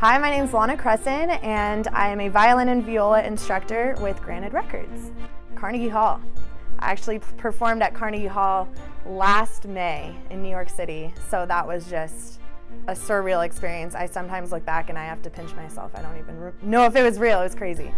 Hi, my name is Launa Crescent, and I am a violin and viola instructor with Granted Records, Carnegie Hall. I actually performed at Carnegie Hall last May in New York City, so that was just a surreal experience. I sometimes look back and I have to pinch myself. I don't even know if it was real. It was crazy.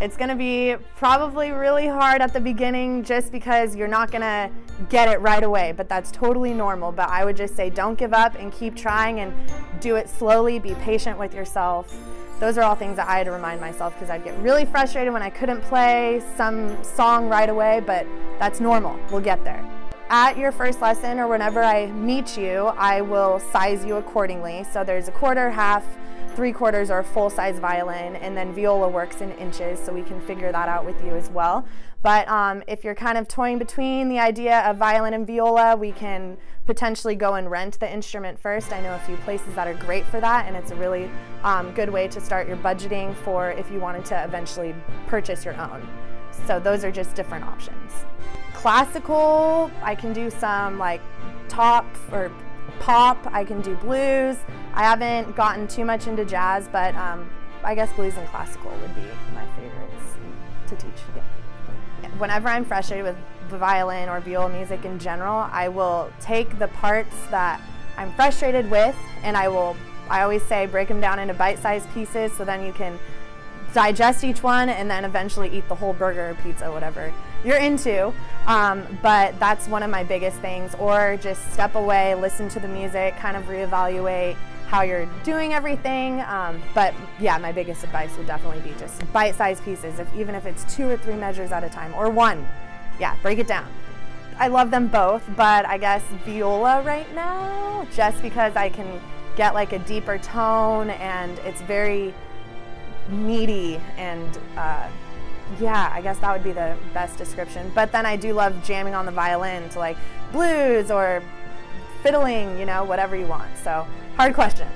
It's to be probably really hard at the beginning just because you're not to get it right away, but that's totally normal. But I would just say don't give up and keep trying and do it slowly. Be patient with yourself. Those are all things that I had to remind myself because I'd get really frustrated when I couldn't play some song right away, but that's normal. We'll get there. At your first lesson or whenever I meet you, I will size you accordingly. So there's a quarter, half, three quarters or full size violin and then viola works in inches so we can figure that out with you as well. But um, if you're kind of toying between the idea of violin and viola, we can potentially go and rent the instrument first. I know a few places that are great for that and it's a really um, good way to start your budgeting for if you wanted to eventually purchase your own. So those are just different options. Classical, I can do some like top or pop, I can do blues. I haven't gotten too much into jazz, but um, I guess blues and classical would be my favorites to teach. Yeah. Whenever I'm frustrated with the violin or viola music in general, I will take the parts that I'm frustrated with and I will, I always say, break them down into bite-sized pieces so then you can digest each one and then eventually eat the whole burger or pizza, whatever you're into. Um, but that's one of my biggest things. Or just step away, listen to the music, kind of reevaluate how you're doing everything. Um, but yeah, my biggest advice would definitely be just bite-sized pieces, if, even if it's two or three measures at a time, or one. Yeah, break it down. I love them both, but I guess viola right now, just because I can get like a deeper tone and it's very meaty and uh, yeah, I guess that would be the best description. But then I do love jamming on the violin to like blues or fiddling, you know, whatever you want. So, hard question.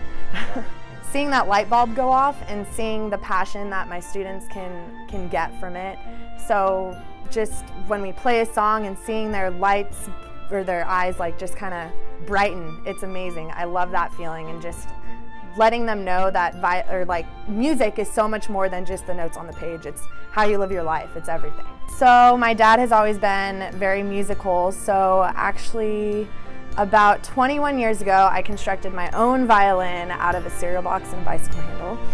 seeing that light bulb go off and seeing the passion that my students can can get from it. So, just when we play a song and seeing their lights or their eyes like just kind of brighten, it's amazing. I love that feeling and just letting them know that or like music is so much more than just the notes on the page. It's how you live your life. It's everything. So my dad has always been very musical. So actually about 21 years ago, I constructed my own violin out of a cereal box and a bicycle handle.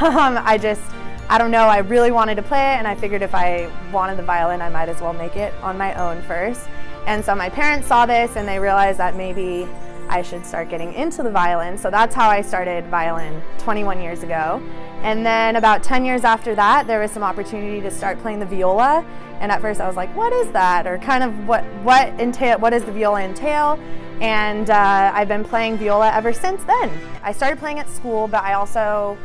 Um, I just, I don't know, I really wanted to play it and I figured if I wanted the violin, I might as well make it on my own first. And so my parents saw this and they realized that maybe I should start getting into the violin. So that's how I started violin 21 years ago. And then about 10 years after that, there was some opportunity to start playing the viola. And at first I was like, what is that? Or kind of what, what, entail, what does the viola entail? And uh, I've been playing viola ever since then. I started playing at school, but I also,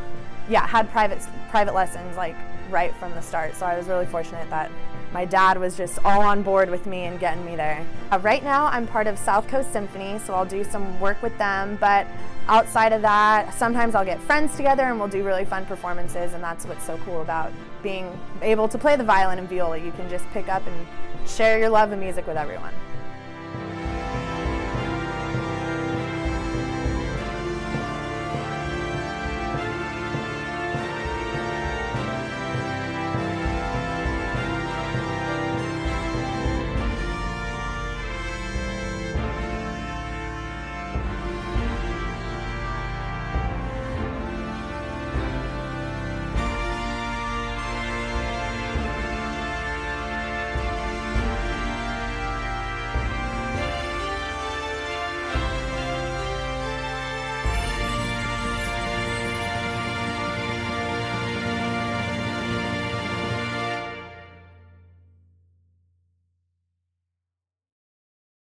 yeah, had private, private lessons like right from the start. So I was really fortunate that my dad was just all on board with me and getting me there. Uh, right now I'm part of South Coast Symphony, so I'll do some work with them, but outside of that, sometimes I'll get friends together and we'll do really fun performances, and that's what's so cool about being able to play the violin and viola. You can just pick up and share your love of music with everyone.